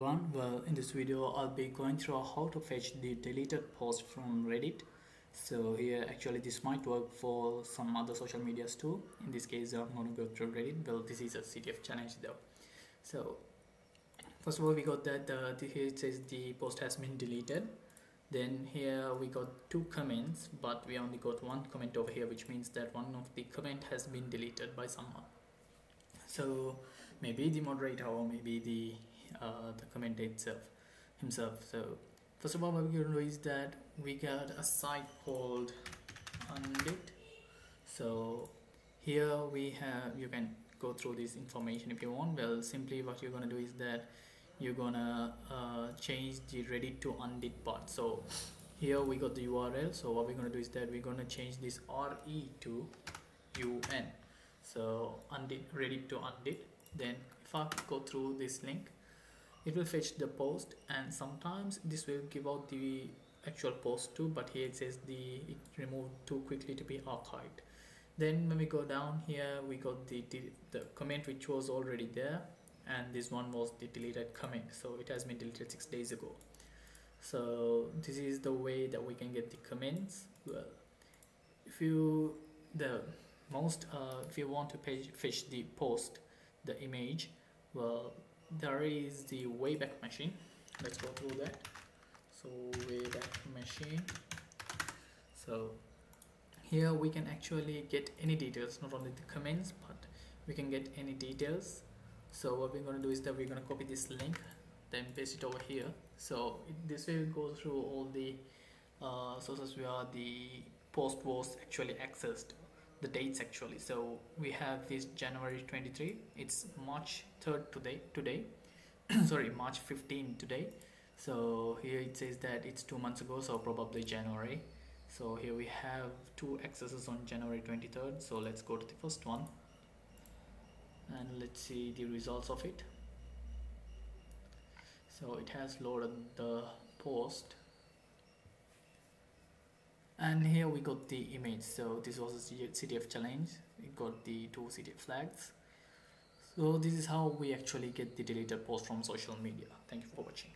Well, in this video, I'll be going through how to fetch the deleted post from Reddit. So here, actually, this might work for some other social medias too. In this case, I'm going to go through Reddit. Well, this is a CTF challenge though. So first of all, we got that uh, here it says the post has been deleted. Then here we got two comments, but we only got one comment over here, which means that one of the comment has been deleted by someone. So maybe the moderator or maybe the the commenter itself himself so first of all what we're going to do is that we got a site called unddit so here we have you can go through this information if you want. Well simply what you're going to do is that you're gonna uh, change the reddit to unddit part. So here we got the url so what we're going to do is that we're going to change this re to un so unddit reddit to unddit then if i go through this link it will fetch the post and sometimes this will give out the actual post too but here it says the it removed too quickly to be archived. Then when we go down here we got the, the, the comment which was already there and this one was the deleted comment. So it has been deleted six days ago. So this is the way that we can get the comments. Well if you the most uh, if you want to page, fetch the post the image well there is the Wayback Machine. Let's go through that. So Wayback Machine. So here we can actually get any details not only the comments but we can get any details. So what we're going to do is that we're going to copy this link then paste it over here. So this we go through all the uh, sources where the post was actually accessed the dates actually. So we have this January 23 it's March 3rd today today. Sorry March 15 today. So here it says that it's two months ago so probably January. So here we have two accesses on January 23rd so let's go to the first one. And let's see the results of it. So it has loaded the post and here we got the image. So this was a CTF challenge. It got the two CTF flags. So this is how we actually get the deleted post from social media. Thank you for watching